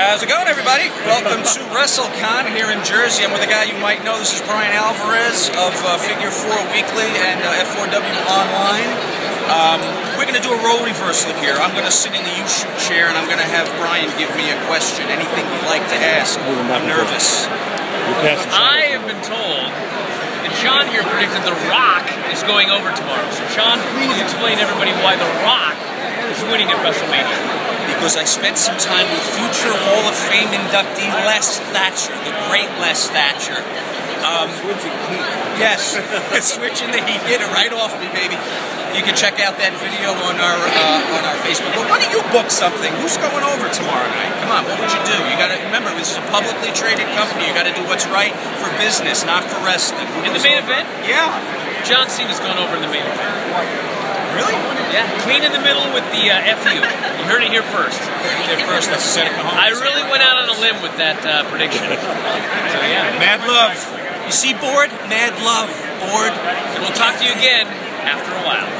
How's it going, everybody? Welcome to WrestleCon here in Jersey. I'm with a guy you might know. This is Bryan Alvarez of uh, Figure 4 Weekly and uh, F4W Online. Um, we're going to do a role reversal here. I'm going to sit in the YouShoot chair and I'm going to have Bryan give me a question. Anything you'd like to ask. I'm nervous. I have been told that Sean here predicted The Rock is going over tomorrow. So, Sean, please explain to everybody why The Rock is winning at WrestleMania because I spent some time with future Hall of Fame inductee Les Thatcher, the great Les Thatcher. Um, yes, switching the heat, get it right off me, baby. You can check out that video on our uh, on our Facebook. But why don't you book something? Who's going over tomorrow night? Come on, what would you do? You got to remember this is a publicly traded company. You got to do what's right for business, not for wrestling. Who in the main over? event? Yeah. John Cena's going over in the main event. Yeah, clean in the middle with the uh, FU. You heard it here first. Here first, that's Seneca Holmes. I really went out on a limb with that uh, prediction. So, yeah. Mad love. You see, board? Mad love. Board. And we'll talk to you again after a while.